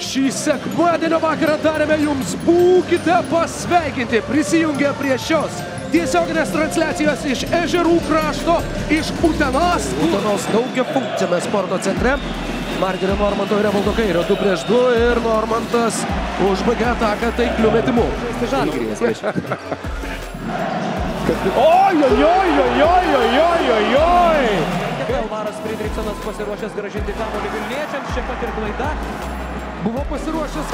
Šį sekmadienio vakarą darėme jums būkite pasveikinti. Prisijungę prie šios tiesioginės transliacijos iš Ežerų krašto, iš Utenos. Utenos daugia funkcijame sporto centre. Margerio Normanto ir Evaldo Kairio 2 prieš 2 ir Normantas užbaigė ataką taikliu metimu. Žalgiris prieš. Oi, oi, oi, oi, oi, oi, oi, oi, oi. Alvaras Friedrichsonas pasiruošęs gražinti kamuolį Vilniečiams, čia pat ir klaida. Buvo pasiruošęs.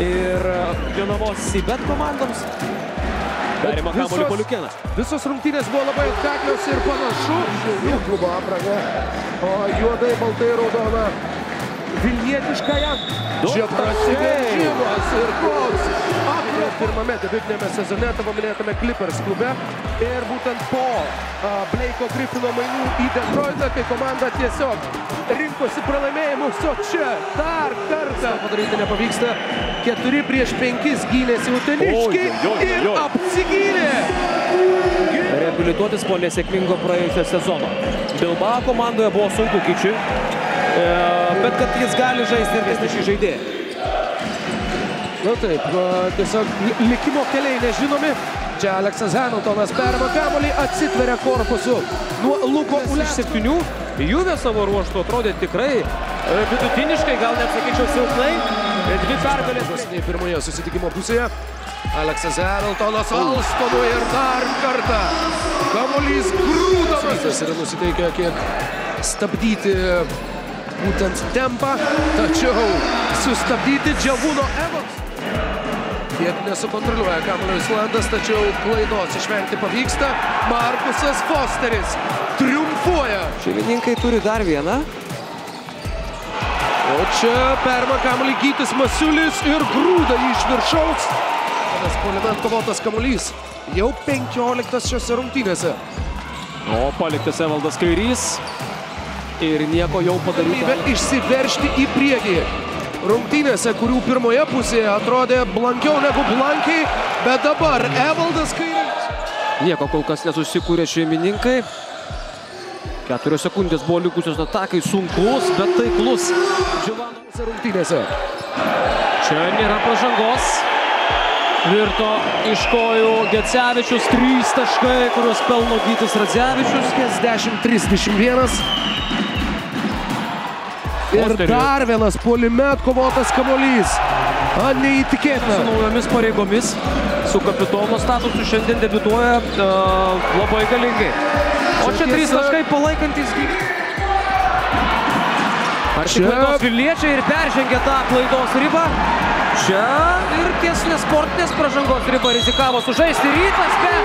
Ir Jonavos Sibet komandoms. Perima kamuolį visos- Poliukėnas. Visos rungtynės buvo labai atkaklios ir panašu. Jų klubo apranga. O juodai, baltai, raudona. Vilnietiškąją. Čia prasiveržimas ir koks. Apro pirmame debiutinėme sezone tavo minėtame Clippers klube. Ir būtent po a, Blake'o Griffino mainų į Detroitą, kai komanda tiesiog rinkosi pralaimėjimus, o čia dar kartą padaryti nepavyksta. Keturi prieš penkis gynėsi uteniškiai ir apsigynė. Reabilituotis po nesėkmingo praėjusio sezono. Bilbao komandoje buvo sunku kyčiui, e, bet kad jis gali žaisti ir vis šį Na taip, a, tiesiog li- likimo keliai nežinomi. Čia Aleksas Hamiltonas perima kamuolį, atsitveria korpusu nuo Luko Iš Uliasko. septynių Juve savo ruoštų atrodė tikrai e, vidutiniškai, gal net sakyčiau silpnai. E, Dvi pergalės. Pirmoje susitikimo pusėje. Aleksas Hamiltonas Alstonui ir dar kartą. Kamuolys grūdamas. Jis yra nusiteikę kiek stabdyti būtent tempą, tačiau sustabdyti Džiavūno Evans. Kiek nesukontroliuoja kamuolio Islandas, tačiau klaidos išvengti pavyksta. Markusas Fosteris triumfuoja. Šeimininkai turi dar vieną. O čia perma kamuolį Gytis Masiulis ir grūda jį iš viršaus. Tas puolime atkovotas kamuolys. Jau 15 šiose rungtynėse. O paliktas Evaldas Kairys. Ir nieko jau Galimybė padaryta. išsiveržti į priekį. Rungtynėse, kurių pirmoje pusėje atrodė blankiau negu blankiai, bet dabar Evaldas Kairys. Nieko kol kas nesusikūrė šeimininkai. Keturios sekundės buvo likusios atakai sunkus, bet taiklus. Dživano. Rungtynėse. Čia nėra pažangos. Virto iš kojų Gecevičius, trys taškai, kuriuos pelno Gytis Radzevičius. 10-31. Ir dar vienas puolime atkovotas kamuolys. A, Su neįtikėtina. naujomis pareigomis, su kapitono statusu šiandien debituoja uh, labai galingai. O čia trys taškai palaikantis Gytis. Ar čia Čia- klaidos Vilniečiai ir peržengė tą klaidos ribą? Čia ir ties nesportinės pražangos ribą rizikavo sužaisti rytas, bet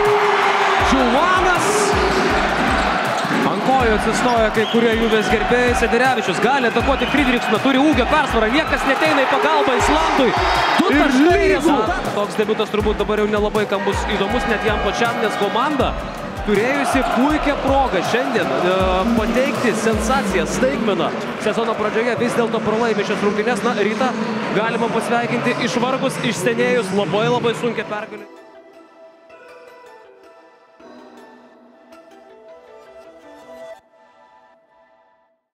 atsistoja kai kurie Juvės gerbėjai. Sederevičius gali atakuoti Friedrichsoną, turi ūgio persvarą, niekas neteina į pagalbą Islandui. Du taškai rezultatas. Toks debutas turbūt dabar jau nelabai kam bus įdomus net jam pačiam, nes komanda turėjusi puikią progą šiandien e, pateikti sensaciją, staigmeną. Sezono pradžioje vis dėlto pralaimė šias rungtynes. Na, rytą galima pasveikinti išvargus, išsenėjus labai labai sunkia pergalė.